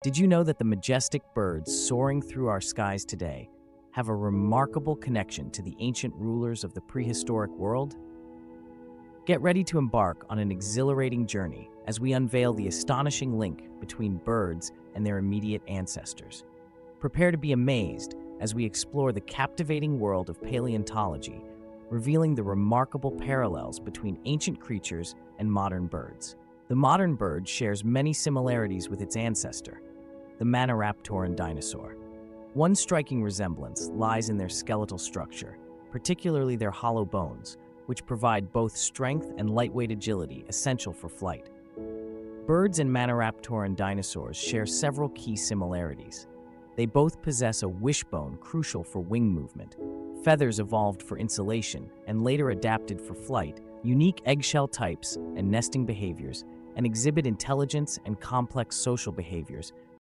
Did you know that the majestic birds soaring through our skies today have a remarkable connection to the ancient rulers of the prehistoric world? Get ready to embark on an exhilarating journey as we unveil the astonishing link between birds and their immediate ancestors. Prepare to be amazed as we explore the captivating world of paleontology, revealing the remarkable parallels between ancient creatures and modern birds. The modern bird shares many similarities with its ancestor, the Maniraptoran dinosaur. One striking resemblance lies in their skeletal structure, particularly their hollow bones, which provide both strength and lightweight agility essential for flight. Birds and Maniraptoran dinosaurs share several key similarities. They both possess a wishbone crucial for wing movement, feathers evolved for insulation and later adapted for flight, unique eggshell types and nesting behaviors, and exhibit intelligence and complex social behaviors